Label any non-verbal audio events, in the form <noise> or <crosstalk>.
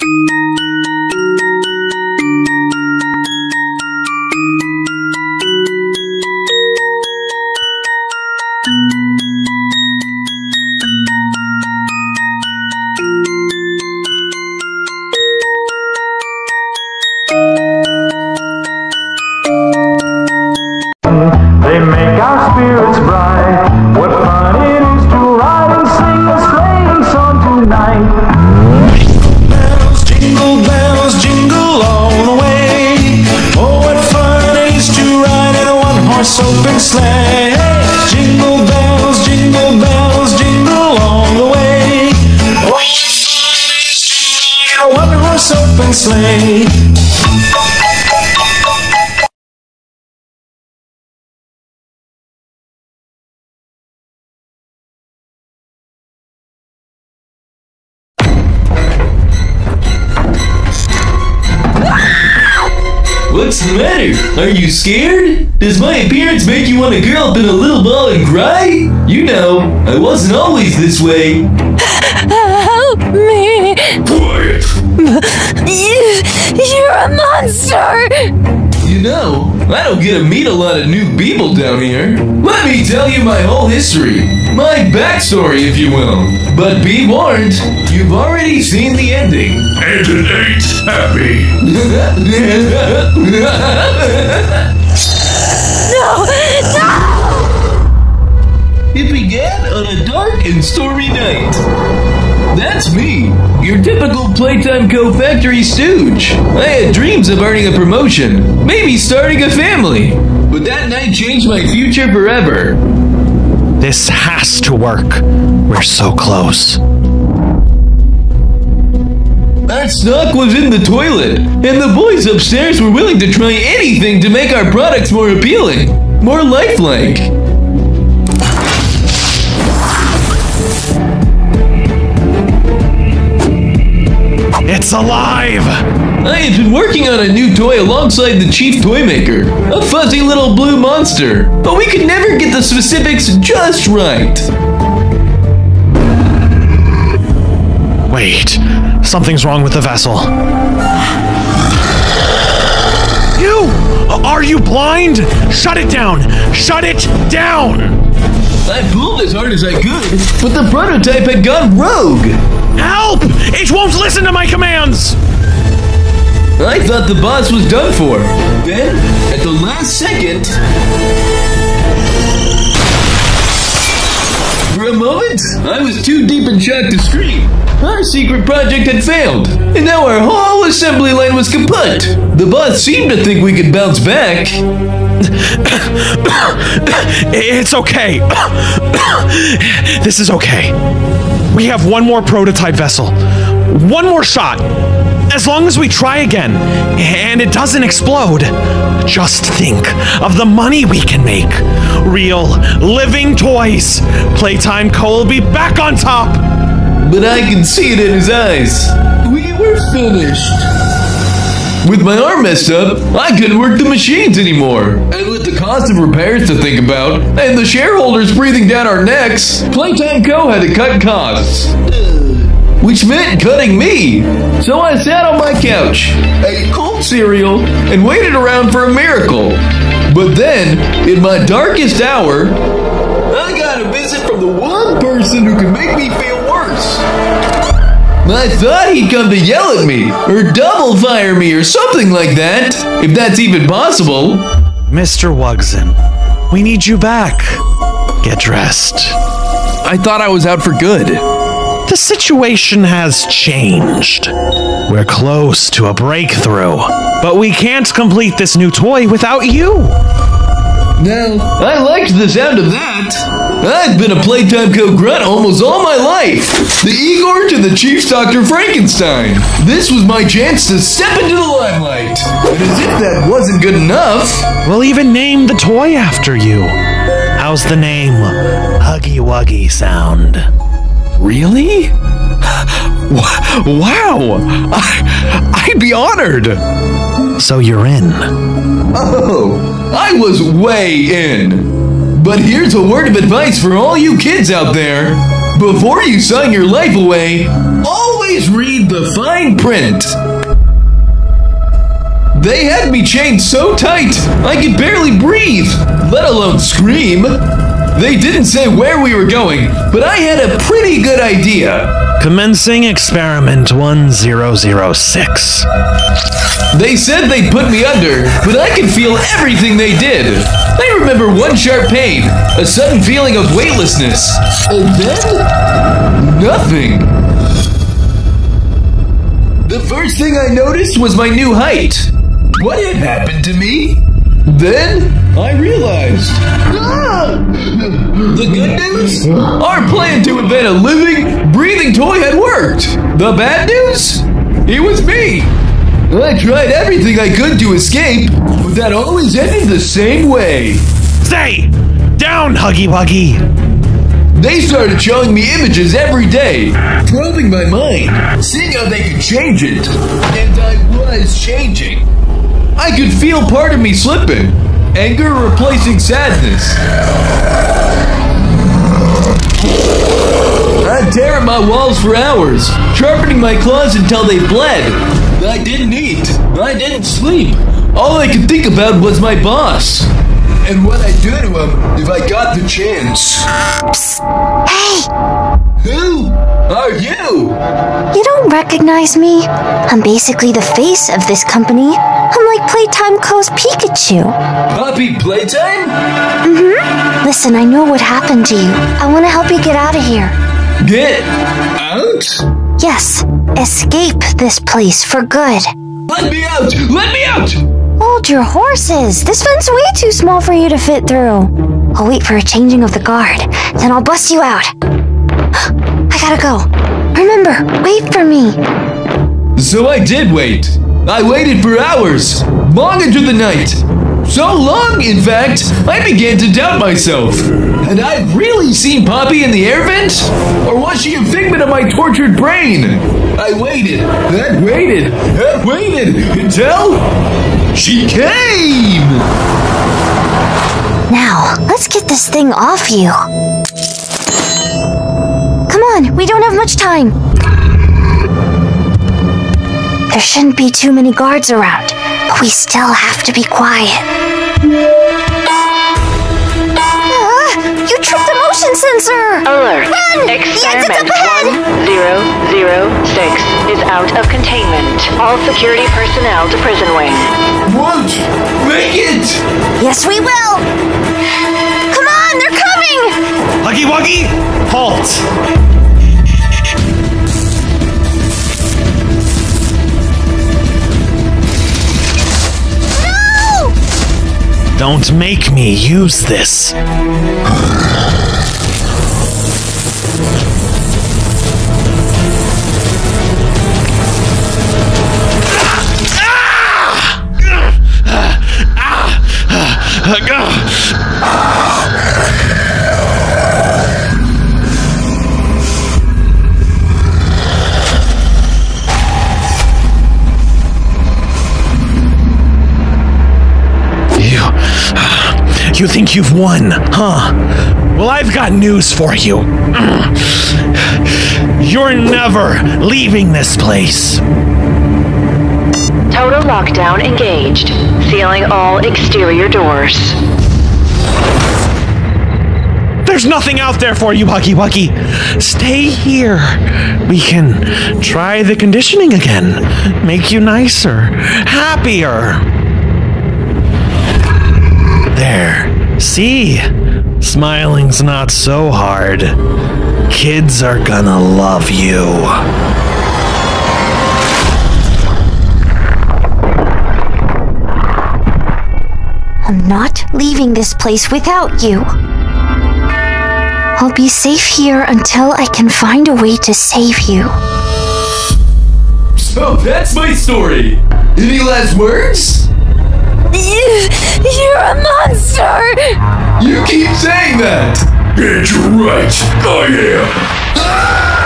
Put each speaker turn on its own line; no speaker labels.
They
in a one-horse open sleigh. Jingle bells, jingle bells, jingle all the way. Oh, what a one-horse open sleigh.
The matter? Are you scared? Does my appearance make you want to curl up in a little ball and cry? You know, I wasn't always this way.
Help me!
Quiet!
You, you're a monster!
You know, I don't get to meet a lot of new people down here. Let me tell you my whole history. My backstory, if you will. But be warned, you've already seen the ending. And it ain't happy.
No! No!
It began on a dark and stormy night. That's me, your typical Playtime Co. factory stooge. I had dreams of earning a promotion, maybe starting a family. But that night changed my future forever.
This has to work. We're so close.
That stock was in the toilet, and the boys upstairs were willing to try anything to make our products more appealing, more lifelike.
It's alive!
I had been working on a new toy alongside the chief toy maker, a fuzzy little blue monster, but we could never get the specifics just right.
Wait, something's wrong with the vessel. You! Are you blind? Shut it down! Shut it down!
I pulled as hard as I could, but the prototype had gone rogue.
Help! It won't listen to my commands!
I thought the boss was done for. Then, at the last second, for a moment, I was too deep in shock to scream. Our secret project had failed, and now our whole assembly line was kaput. The boss seemed to think we could bounce back.
It's okay. <coughs> this is okay. We have one more prototype vessel. One more shot. As long as we try again and it doesn't explode, just think of the money we can make. Real, living toys. Playtime Co. will be back on top.
But I can see it in his eyes. We were finished. With my arm messed up, I couldn't work the machines anymore. And with the cost of repairs to think about, and the shareholders breathing down our necks, Playtime Co. had to cut costs. Which meant cutting me. So I sat on my couch, ate cold cereal, and waited around for a miracle. But then, in my darkest hour, I got a visit from the one person who can make me feel. I thought he'd come to yell at me, or double fire me, or something like that, if that's even possible.
Mr. Wugson, we need you back. Get dressed.
I thought I was out for good.
The situation has changed. We're close to a breakthrough, but we can't complete this new toy without you.
Now, I liked the sound of that. I've been a Playtime Co. grunt almost all my life. The Igor to the Chief's Dr. Frankenstein. This was my chance to step into the limelight. And as if that wasn't good enough,
We'll even name the toy after you. How's the name Huggy Wuggy sound?
Really? Wow! I, I'd be honored!
So you're in.
Oh, I was way in. But here's a word of advice for all you kids out there. Before you sign your life away, always read the fine print. They had me chained so tight I could barely breathe, let alone scream. They didn't say where we were going, but I had a pretty good idea.
Commencing experiment 1006.
They said they'd put me under, but I could feel everything they did. I remember one sharp pain, a sudden feeling of weightlessness, and then nothing. The first thing I noticed was my new height. What had happened to me? Then I realized. The good news? Our plan to invent a living, breathing toy had worked. The bad news? It was me. I tried everything I could to escape, but that always ended the same way.
Stay! Down, Huggy Wuggy!
They started showing me images every day, probing my mind, seeing how they could change it. And I was changing. I could feel part of me slipping, anger replacing sadness. I'd tear at my walls for hours, sharpening my claws until they bled. I didn't eat. I didn't sleep. All I could think about was my boss. And what I'd do to him if I got the chance.
Hey,
Who are you?
you don't recognize me? I'm basically the face of this company. I'm like Playtime Co.'s Pikachu.
Poppy Playtime? Mm-hmm.
Listen, I know what happened to you. I want to help you get out of here.
Get out?
Yes, escape this place for good.
Let me out! Let me out!
Hold your horses. This vent's way too small for you to fit through. I'll wait for a changing of the guard, then I'll bust you out. <gasps> I gotta go. Remember, wait for me.
So I did wait. I waited for hours, long into the night. So long, in fact, I began to doubt myself. Had I really seen Poppy in the air vent? Or was she a figment of my tortured brain? I waited, and waited, and waited until she came!
Now, let's get this thing off you. Come on, we don't have much time. There shouldn't be too many guards around, but we still have to be quiet. Ah, you tripped the motion sensor!
Alert.
Run! The exit's
Experiment
up ahead!
1006 is out of containment. All security personnel to prison wing.
Won't make it!
Yes, we will! Come on, they're coming!
Huggy Wuggy, halt! Don't make me use this. You think you've won, huh? Well, I've got news for you. <clears throat> You're never leaving this place.
Total lockdown engaged. Sealing all exterior doors.
There's nothing out there for you, Huggy Wuggy. Stay here. We can try the conditioning again. Make you nicer, happier. There. See? Smiling's not so hard. Kids are gonna love you.
I'm not leaving this place without you. I'll be safe here until I can find a way to save you.
So that's my story. Any last words?
You, you're a monster!
You keep saying that. It's right, oh, I am.